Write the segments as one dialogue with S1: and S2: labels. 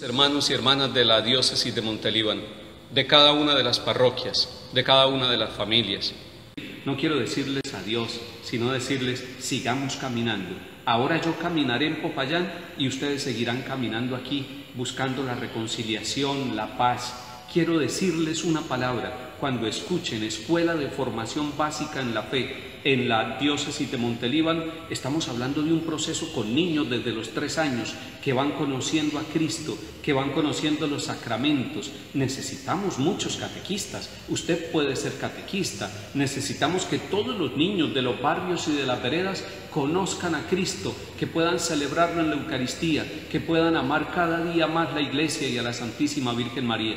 S1: Hermanos y hermanas de la diócesis de Montelíbano, de cada una de las parroquias, de cada una de las familias. No quiero decirles adiós, sino decirles sigamos caminando. Ahora yo caminaré en Popayán y ustedes seguirán caminando aquí, buscando la reconciliación, la paz. Quiero decirles una palabra, cuando escuchen Escuela de Formación Básica en la Fe en la diócesis de Montelíbano, estamos hablando de un proceso con niños desde los tres años que van conociendo a Cristo, que van conociendo los sacramentos. Necesitamos muchos catequistas. Usted puede ser catequista. Necesitamos que todos los niños de los barrios y de las veredas conozcan a Cristo, que puedan celebrarlo en la Eucaristía, que puedan amar cada día más la Iglesia y a la Santísima Virgen María.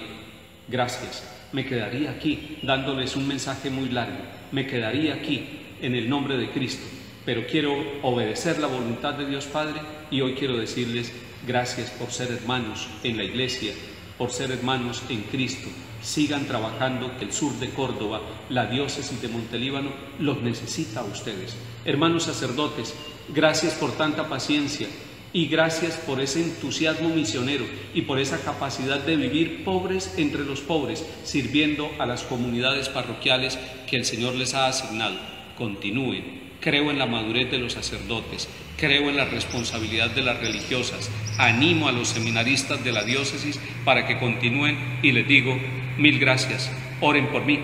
S1: Gracias me quedaría aquí dándoles un mensaje muy largo, me quedaría aquí en el nombre de Cristo, pero quiero obedecer la voluntad de Dios Padre y hoy quiero decirles gracias por ser hermanos en la iglesia, por ser hermanos en Cristo. Sigan trabajando, que el sur de Córdoba, la diócesis de Montelíbano, los necesita a ustedes. Hermanos sacerdotes, gracias por tanta paciencia, y gracias por ese entusiasmo misionero y por esa capacidad de vivir pobres entre los pobres, sirviendo a las comunidades parroquiales que el Señor les ha asignado. Continúen. Creo en la madurez de los sacerdotes, creo en la responsabilidad de las religiosas, animo a los seminaristas de la diócesis para que continúen y les digo mil gracias, oren por mí,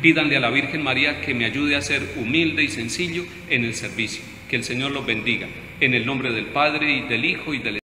S1: pídanle a la Virgen María que me ayude a ser humilde y sencillo en el servicio. Que el Señor los bendiga. En el nombre del Padre y del Hijo y del